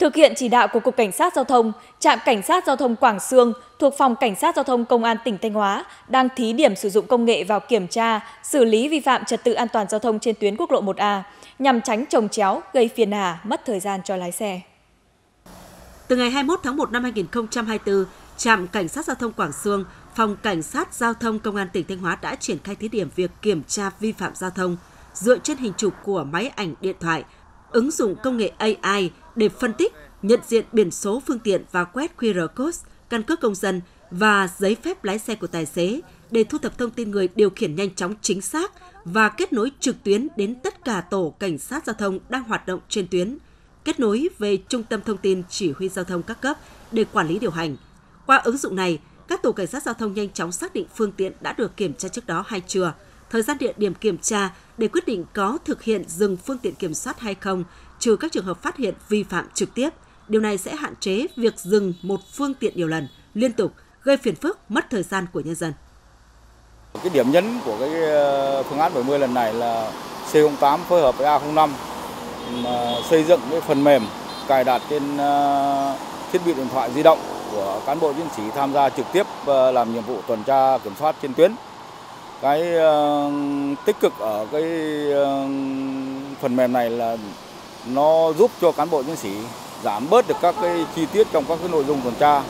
Thực hiện chỉ đạo của Cục Cảnh sát Giao thông, trạm Cảnh sát Giao thông Quảng Sương thuộc Phòng Cảnh sát Giao thông Công an tỉnh Thanh Hóa đang thí điểm sử dụng công nghệ vào kiểm tra, xử lý vi phạm trật tự an toàn giao thông trên tuyến quốc lộ 1A nhằm tránh trồng chéo, gây phiền hà, mất thời gian cho lái xe. Từ ngày 21 tháng 1 năm 2024, trạm Cảnh sát Giao thông Quảng Sương, Phòng Cảnh sát Giao thông Công an tỉnh Thanh Hóa đã triển khai thí điểm việc kiểm tra vi phạm giao thông dựa trên hình chụp của máy ảnh điện thoại, ứng dụng công nghệ AI để phân tích, nhận diện biển số phương tiện và quét QR code, căn cước công dân và giấy phép lái xe của tài xế để thu thập thông tin người điều khiển nhanh chóng chính xác và kết nối trực tuyến đến tất cả tổ cảnh sát giao thông đang hoạt động trên tuyến, kết nối về trung tâm thông tin chỉ huy giao thông các cấp để quản lý điều hành. Qua ứng dụng này, các tổ cảnh sát giao thông nhanh chóng xác định phương tiện đã được kiểm tra trước đó hay chưa, thời gian địa điểm kiểm tra để quyết định có thực hiện dừng phương tiện kiểm soát hay không, trừ các trường hợp phát hiện vi phạm trực tiếp. Điều này sẽ hạn chế việc dừng một phương tiện nhiều lần, liên tục, gây phiền phức, mất thời gian của nhân dân. Cái điểm nhấn của cái ờ, phương án 70 lần này là C08 phối hợp với A05 mà xây dựng cái phần mềm cài đặt trên ờ, thiết bị điện thoại di động của cán bộ chiến sĩ tham gia trực tiếp ờ, làm nhiệm vụ tuần tra kiểm soát trên tuyến. Cái ờ, tích cực ở cái ờ, phần mềm này là nó giúp cho cán bộ chiến sĩ giảm bớt được các cái chi tiết trong các cái nội dung tuần tra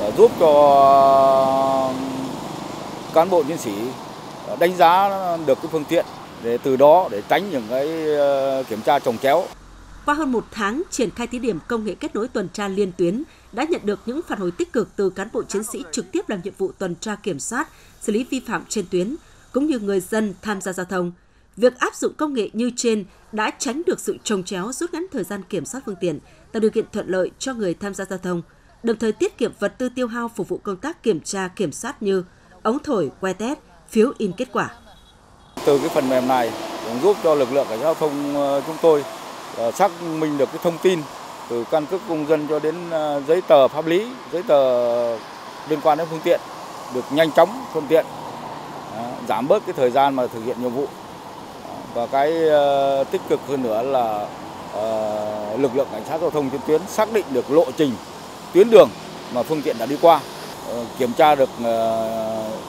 ờ, giúp cho cán bộ chiến sĩ đánh giá được cái phương tiện để từ đó để tránh những cái kiểm tra trồng chéo. Qua hơn một tháng triển khai thí điểm công nghệ kết nối tuần tra liên tuyến đã nhận được những phản hồi tích cực từ cán bộ chiến sĩ trực tiếp làm nhiệm vụ tuần tra kiểm soát, xử lý vi phạm trên tuyến, cũng như người dân tham gia giao thông. Việc áp dụng công nghệ như trên đã tránh được sự trồng chéo rút ngắn thời gian kiểm soát phương tiện, tạo điều kiện thuận lợi cho người tham gia giao thông, đồng thời tiết kiệm vật tư tiêu hao phục vụ công tác kiểm tra kiểm soát như ống thổi, que test, phiếu in kết quả. Từ cái phần mềm này cũng giúp cho lực lượng cảnh giao thông ờ, chúng tôi ờ, xác minh được cái thông tin từ căn cước công dân cho đến ờ, giấy tờ pháp lý, giấy tờ liên quan đến phương tiện được nhanh chóng thuận tiện, giảm bớt cái thời gian mà thực hiện nhiệm vụ. Và cái ờ, tích cực hơn nữa là ờ, lực lượng cảnh sát giao thông trên tuyến xác định được lộ trình tuyến đường mà phương tiện đã đi qua ờ, kiểm tra được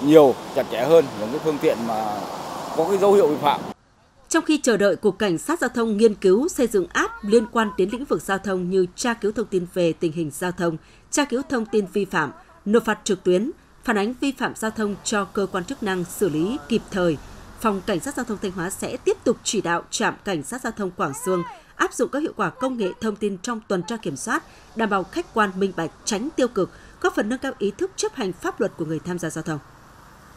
nhiều chặt chẽ hơn những cái phương tiện mà có cái dấu hiệu vi phạm. Trong khi chờ đợi Cục Cảnh sát Giao thông nghiên cứu xây dựng app liên quan đến lĩnh vực giao thông như tra cứu thông tin về tình hình giao thông, tra cứu thông tin vi phạm, nộp phạt trực tuyến, phản ánh vi phạm giao thông cho cơ quan chức năng xử lý kịp thời, Phòng Cảnh sát Giao thông Thanh Hóa sẽ tiếp tục chỉ đạo trạm Cảnh sát Giao thông Quảng Sương áp dụng các hiệu quả công nghệ thông tin trong tuần tra kiểm soát, đảm bảo khách quan minh bạch, tránh tiêu cực, góp phần nâng cao ý thức chấp hành pháp luật của người tham gia giao thông.